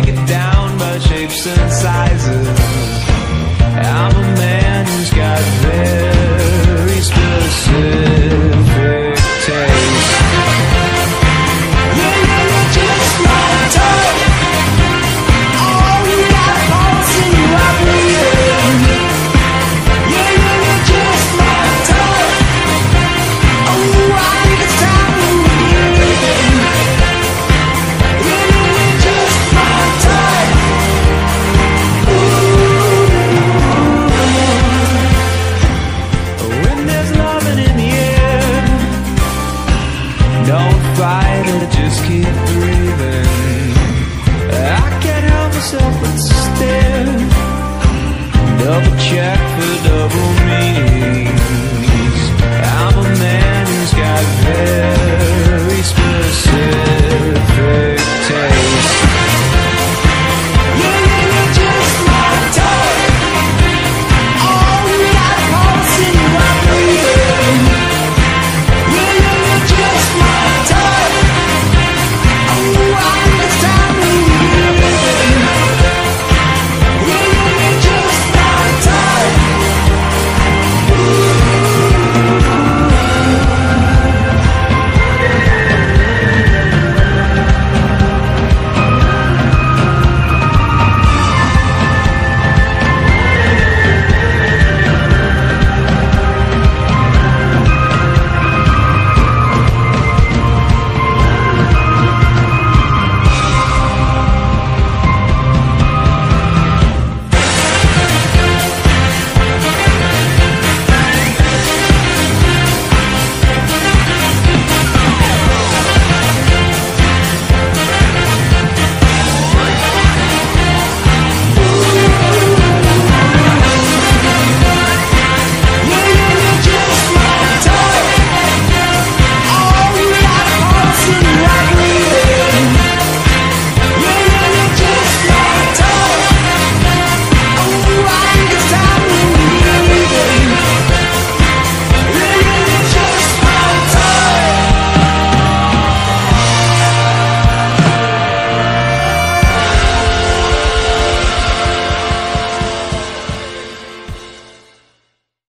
Take it down by shapes and sizes.